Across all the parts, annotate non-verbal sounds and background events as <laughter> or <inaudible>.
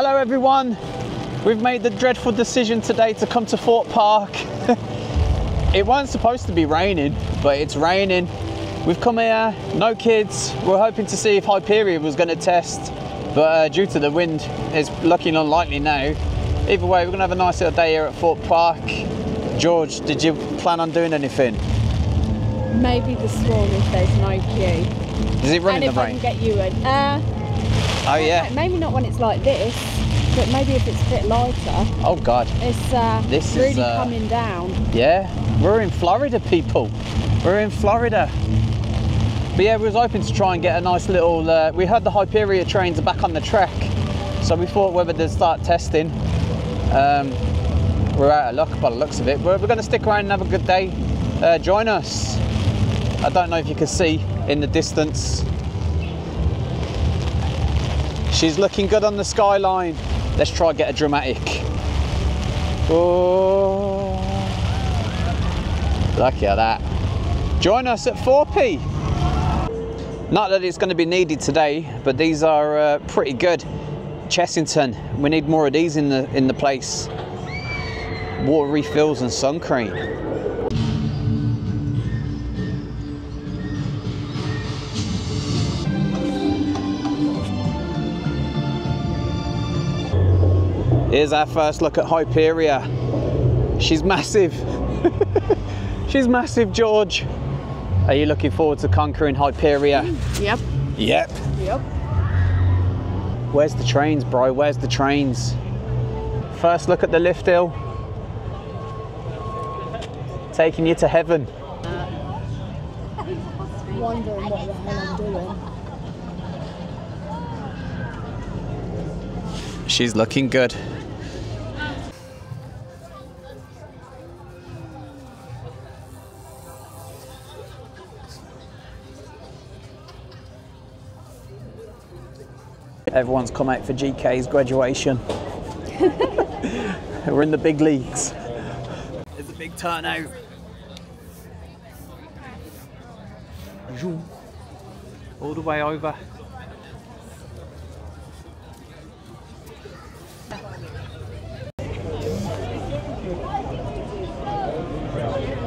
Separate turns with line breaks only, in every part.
Hello everyone. We've made the dreadful decision today to come to Thorpe Park. <laughs> it wasn't supposed to be raining, but it's raining. We've come here, no kids. We're hoping to see if Hyperia was going to test, but uh, due to the wind, it's looking unlikely now. Either way, we're going to have a nice little day here at Thorpe Park. George, did you plan on doing anything?
Maybe the Swarm if there's no queue.
Is it running
and if
the
I can get you in. Uh,
Oh yeah.
maybe not when it's like this, but maybe if it's a bit lighter.
Oh god.
It's uh,
This is,
really
uh,
coming down.
Yeah, we're in Florida, people. We're in Florida. But yeah, we was hoping to try and get a nice little. Uh, we heard the Hyperia trains are back on the track, so we thought whether they'd start testing. Um, we're out of luck by the looks of it. We're, we're going to stick around and have a good day. Uh, join us. I don't know if you can see in the distance. She's looking good on the skyline. Let's try and get a dramatic. Oh. Look at that. Join us at Thorpe. Not that it's going to be needed today, but these are uh, pretty good. Chessington, we need more of these in the in the place. Water refills and sun cream. Here's our first look at Hyperia. She's massive. <laughs> She's massive, George. Are you looking forward to conquering Hyperia?
Yep.
Yep.
Yep.
Where's the trains, bro? Where's the trains? First look at the lift hill. Taking you to heaven.
Wondering what the hell I'm doing.
She's looking good. Everyone's come out for GK's graduation. <laughs> We're in the big leagues. There's a big turnout. All the way over.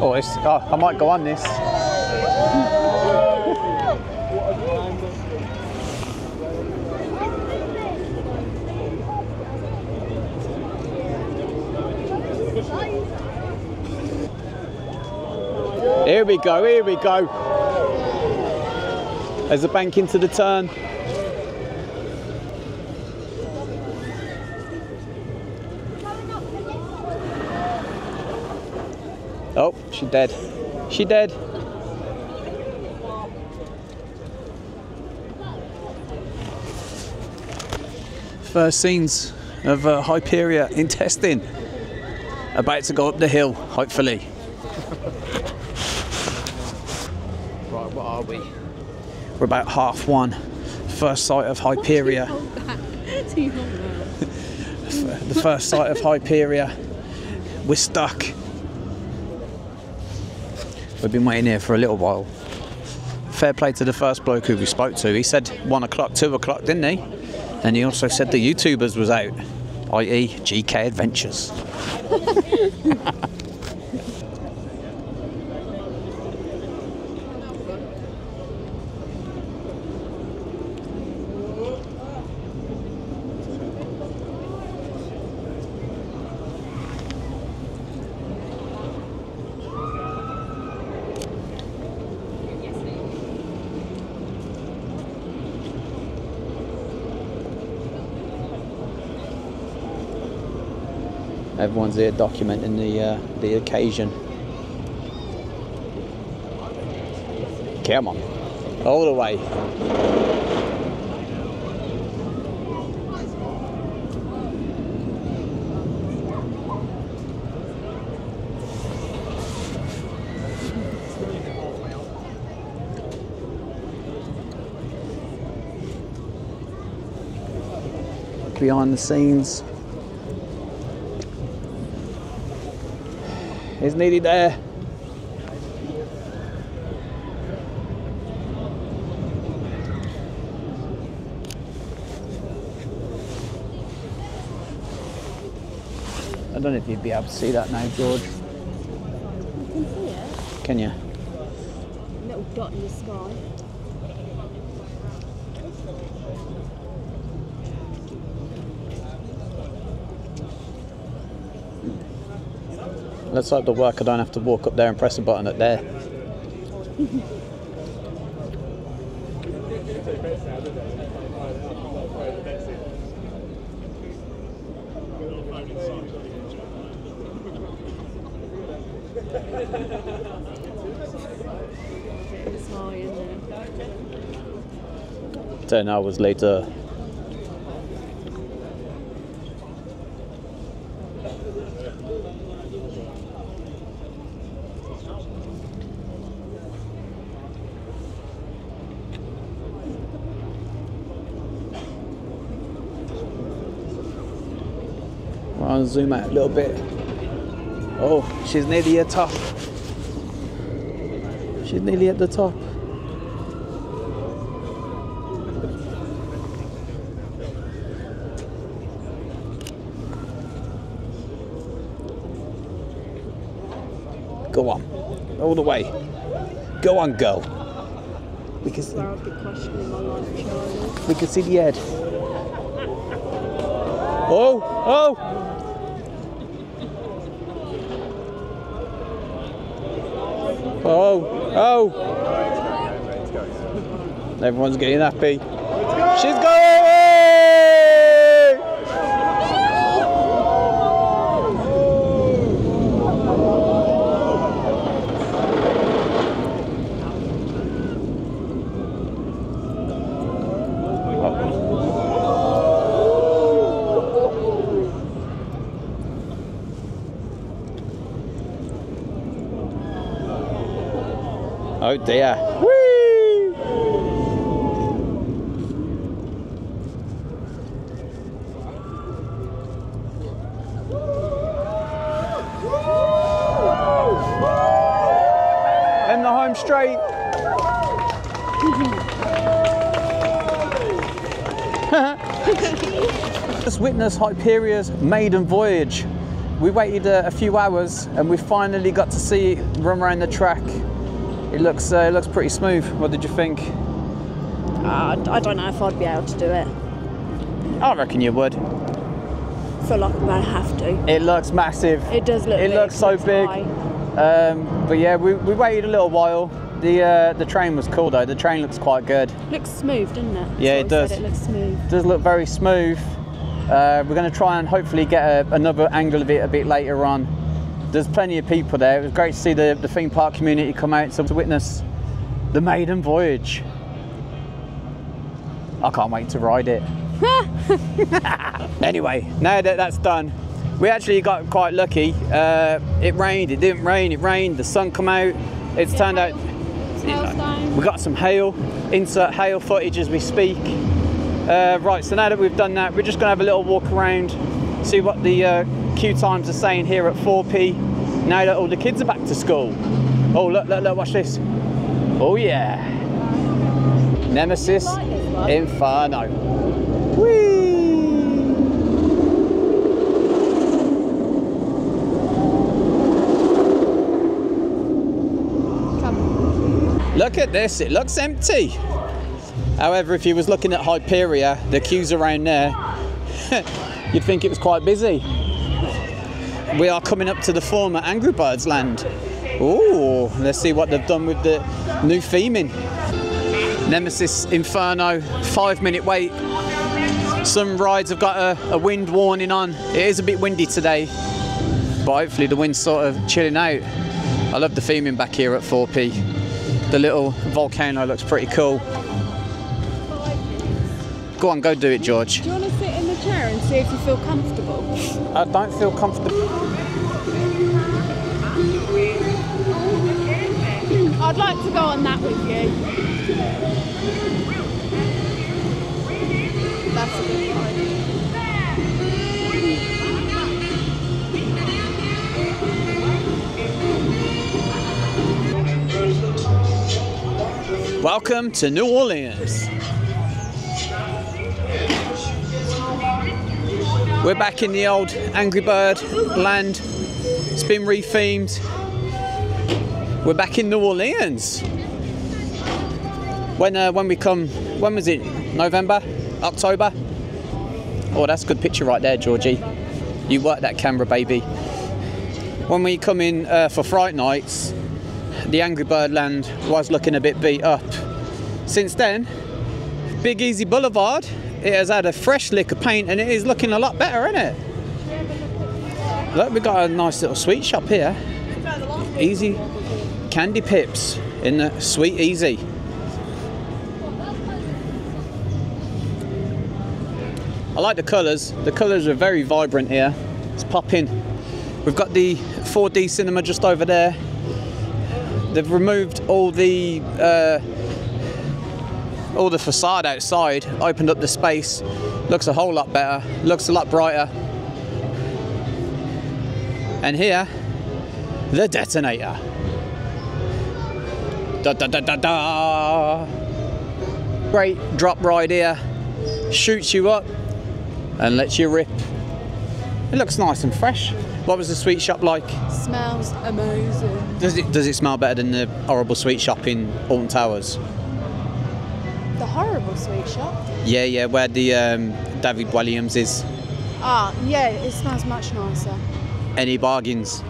Oh, it's, oh, I might go on this. Here we go, here we go. There's a bank into the turn. Oh, she dead. She dead. First scenes of uh, Hyperia in testing. About to go up the hill, hopefully. right, what are we? We're about half one. First sight of Hyperia. the first sight of Hyperia. We're stuck. We've been waiting here for a little while. Fair play to the first bloke who we spoke to. He said one o'clock, two o'clock, didn't he? And he also said the YouTubers was out, i.e., GK Adventures. <laughs> Everyone's here documenting the uh, the occasion. Come on, all the way. Behind the scenes. is needed there. I don't know if you'd be able to see that now, George.
Can see it.
Can you?
A little dot in the sky.
Let's hope the worker don't have to walk up there and press a button at there.
It's high, isn't it?
Ten hours later. Zoom out a little bit. Oh, she's nearly at the top. She's nearly at the top. Go on. All the way. Go on, go. We can see,
Where I've been questioning my life, Charlie.
we can see the head. Oh, oh! Oh, oh! Everyone's getting happy. She's going! Oh dear. In the home straight. <laughs> Just witnessed Hyperia's maiden voyage. We waited uh, a few hours and we finally got to see run around the track. It looks uh, it looks pretty smooth. What did you think?
Uh, I don't know if I'd be able to do it.
I reckon you would.
I feel like I'm going to have to.
It looks massive.
It does look
It
big,
looks so
looks
big. Um, but yeah, we, we waited a little while. The uh, the train was cool though. The train looks quite good.
Looks smooth, doesn't it?
Yeah, it does.
It looks smooth.
It does look very smooth. Uh, we're going to try and hopefully get a, another angle of it a bit later on. There's plenty of people there. It was great to see the, the theme park community come out to witness the maiden voyage. I can't wait to ride it. <laughs> anyway, now that that's done, we actually got quite lucky. Uh, it rained, it didn't rain, it rained, the sun come out. It's turned out
Hailstone.
we got some hail, insert hail footage as we speak. Uh, right, so now that we've done that, we're just going to have a little walk around, see what the uh, queue times are saying here at Thorpe. Now that all the kids are back to school. Oh, look, look, look, watch this. Oh, yeah. Nemesis
like?
Inferno. Whee! Look at this, it looks empty. However, if you was looking at Hyperia, the queues around there, <laughs> you'd think it was quite busy. We are coming up to the former Angry Birds land. Ooh, let's see what they've done with the new theming. Nemesis Inferno, five minute wait. Some rides have got a, a wind warning on. It is a bit windy today, but hopefully the wind's sort of chilling out. I love the theming back here at Thorpe. The little volcano looks pretty cool. Go on, go do it, George.
Do see if you feel comfortable?
I don't feel comfortable.
I'd like to go on that with you. That's a good ride.
Welcome to New Orleans. We're back in the old Angry Bird land. It's been rethemed. We're back in New Orleans. When uh, when we come, when was it? November, October. Oh, that's a good picture right there, Georgie. You work that camera, baby. When we come in uh, for Fright Nights, the Angry Bird land was looking a bit beat up. Since then, Big Easy Boulevard, it has had a fresh lick of paint and it is looking a lot better, isn't it? Look, we've got a nice little sweet shop here. Easy Candy Pips in the Sweet Easy. I like the colours. The colours are very vibrant here. It's popping. We've got the 4D cinema just over there. They've removed all the uh, all the facade outside, opened up the space. Looks a whole lot better. Looks a lot brighter. And here, the detonator. Da da da da da. Great drop ride here. Shoots you up and lets you rip. It looks nice and fresh. What was the sweet shop like?
Smells amazing.
Does it does it smell better than the horrible sweet shop in Alton Towers?
The horrible sweet shop.
Yeah, yeah, where the um, David Walliams is.
Ah, yeah, it smells much nicer.
Any bargains?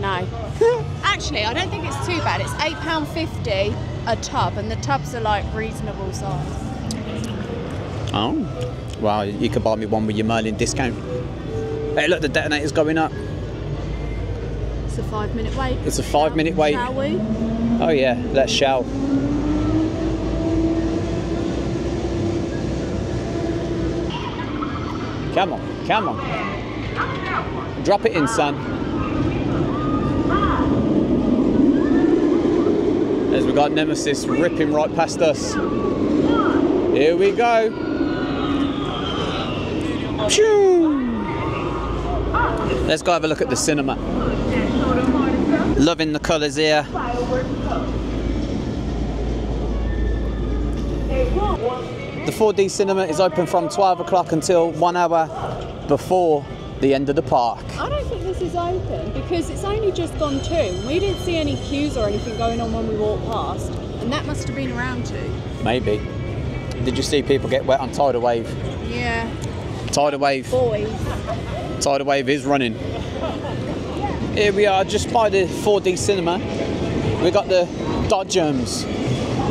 No. <laughs> Actually, I don't think it's too bad. It's £8.50 a tub, and the tubs are like reasonable size.
Oh, well, you could buy me one with your Merlin discount. Hey, look, the detonator's going up.
It's a five minute wait.
It's a five minute wait.
Shall we?
Oh yeah, let's shall. Come on, come on. Drop it in, son. As we got Nemesis ripping right past us. Here we go. Phew. Let's go have a look at the cinema. Loving the colours here. The 4D cinema is open from 12 o'clock until one hour before the end of the park.
I don't think this is open because it's only just gone two. We didn't see any queues or anything going on when we walked past, and that must have been around two.
Maybe. Did you see people get wet on Tidal Wave?
Yeah.
Tidal Wave.
Boys.
Tidal Wave is running. Here we are just by the 4D cinema. We got the Dodgems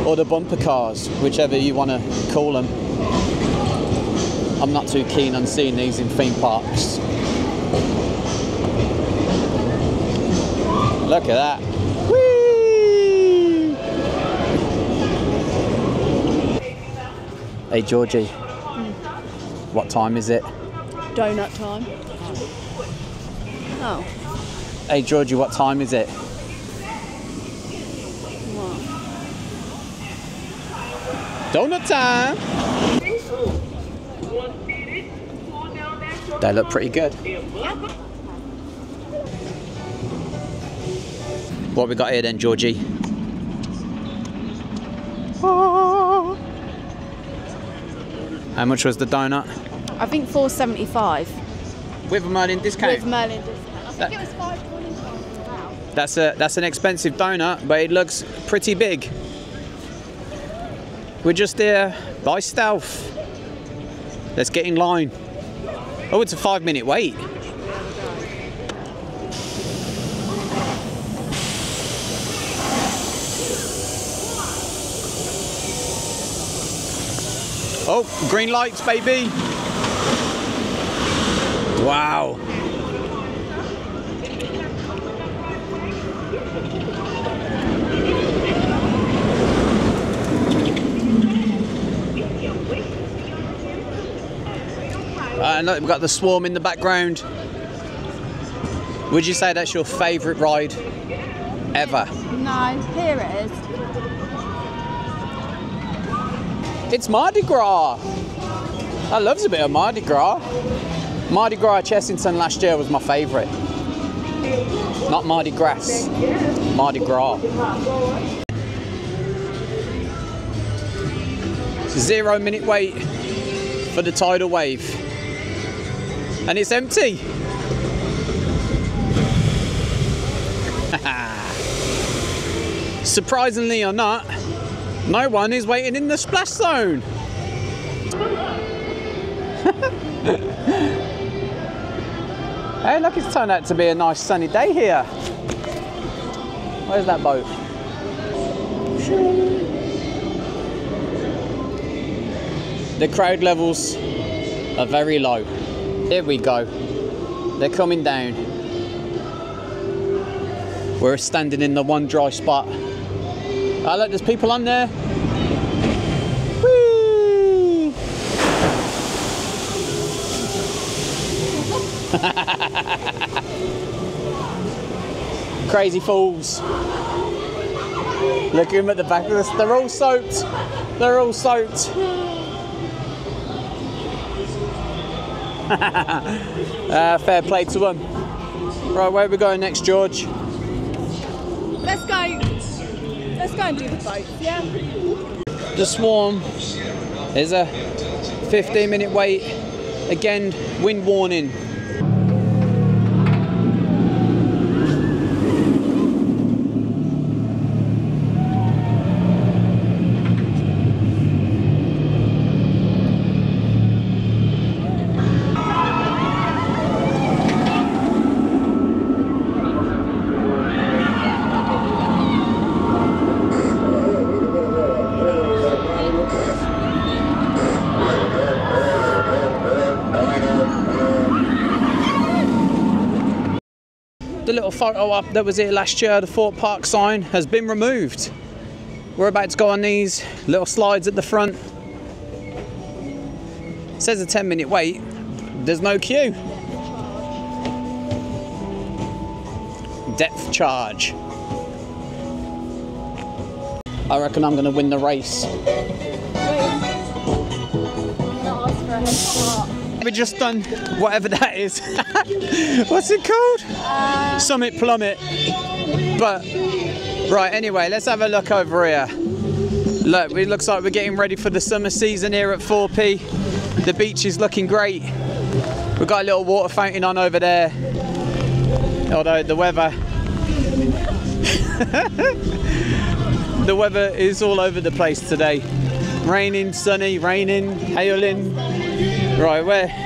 or the bumper cars, whichever you want to call them. I'm not too keen on seeing these in theme parks. Look at that. Whee! Hey Georgie, hmm. what time is it?
Donut time. Oh.
Hey Georgie, what time is it?
What?
Donut time! They look pretty good. What we got here then, Georgie? Ah. How much was the donut?
I think 475
With a Merlin discount.
with Merlin discount. I think
That-
it was 525. Wow.
That's a that's an expensive donut, but it looks pretty big. We're just here by stealth. Let's get in line. Oh, it's a five minute wait. Oh, green lights, baby. Wow. Uh, and look, we've got the swarm in the background. Would you say that's your favourite ride ever?
No, here it is.
It's Mardi Gras. I loves a bit of Mardi Gras. Mardi Gras at Chessington last year was my favourite. Not Mardi Gras, Mardi Gras. Zero minute wait for the tidal wave. And it's empty. <laughs> Surprisingly or not, no one is waiting in the splash zone. <laughs> hey, look, it's turned out to be a nice sunny day here. Where's that boat? The crowd levels are very low. Here we go. They're coming down. We're standing in the one dry spot. Oh, look, there's people on there. <laughs> Crazy fools. Look at them at the back of us. They're all soaked. They're all soaked. <laughs> uh, fair play to them. Right, where are we going next, George?
Let's go. Let's go and do the boats, yeah?
The Swarm is a 15 minute wait. Again, wind warning. Photo up that was here last year, the Thorpe Park sign, has been removed. We're about to go on these little slides at the front. It says a 10 minute wait. There's no queue. Depth charge. I reckon I'm going to win the race.
Not ask for a head start.
We've just done whatever that is. <laughs> <laughs> What's it called? Summit Plummet. But, right, anyway, let's have a look over here. Look, it looks like we're getting ready for the summer season here at Thorpe. The beach is looking great. We've got a little water fountain on over there. Although the weather. <laughs> the weather is all over the place today. Raining, sunny, raining, hailing. Right, where?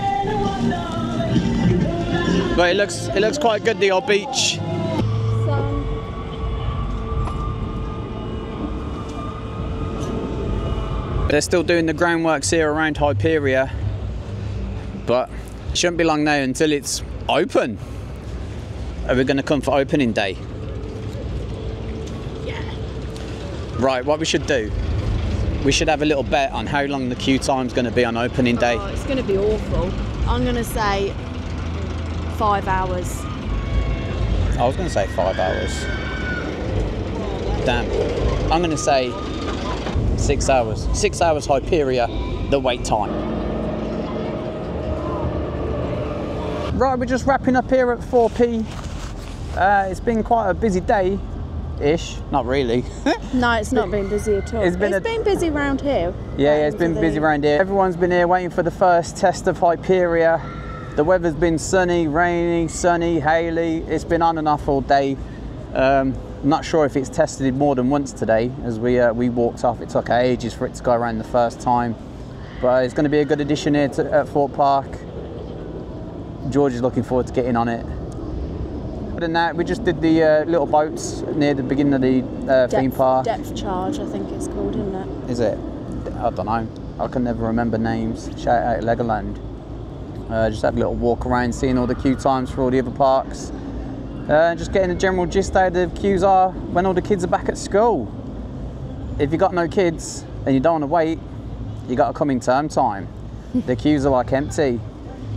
But it looks it looks quite good the old beach. They're still doing the groundworks here around Hyperia, but it shouldn't be long now until it's open. Are we going to come for opening day?
Yeah.
Right, what we should do, we should have a little bet on how long the queue time's going to be on opening day.
Oh, it's going to be awful. I'm going to say five hours.
I was going to say five hours. Damn. I'm going to say six hours. Six hours Hyperia, the wait time. Right, we're just wrapping up here at Thorpe. Uh, it's been quite a busy day ish. Not really. <laughs>
No, it's not been busy at all.
It's been a-
been busy around here.
Yeah, yeah, it's been busy
the-
around here. Everyone's been here waiting for the first test of Hyperia. The weather's been sunny, rainy, sunny, haily. It's been on and off all day. Um, I'm not sure if it's tested more than once today. As we uh, we walked off, it took ages for it to go around the first time. But it's going to be a good addition here to, at Thorpe Park. George is looking forward to getting on it. Other than that, we just did the uh, little boats near the beginning of the uh, theme park.
depth charge, I think it's called, isn't it?
Is it? I don't know. I can never remember names. Shout out Legoland. Uh, just had a little walk around, seeing all the queue times for all the other parks. Uh, just getting a general gist how the queues are when all the kids are back at school. If you've got no kids and you don't want to wait, you got to come in term time. <laughs> the queues are like empty.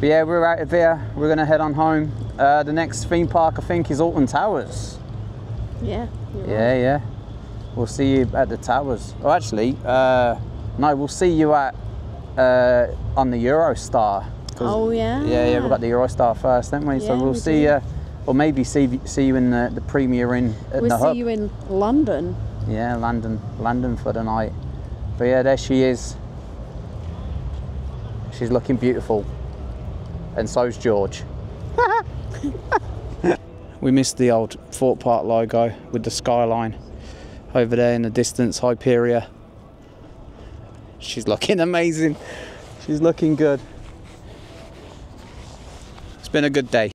But yeah, we're out of here. We're gonna head on home. Uh, the next theme park I think is Alton Towers.
Yeah.
Yeah,
right.
yeah. We'll see you at the towers. Oh, actually, uh, no, we'll see you at uh, on the Eurostar.
Oh, yeah.
Yeah, yeah. We got the Eurostar first, didn't we? so we'll
we
see you, uh, or maybe see see you in the the premiere in at
We'll
the
see
hub.
you in London.
Yeah, London, London for the night. But yeah, there she is. She's looking beautiful. and so's George. <laughs> we missed the old Thorpe Park logo with the skyline over there in the distance, Hyperia. She's looking <laughs> amazing. She's looking good. Been a good day.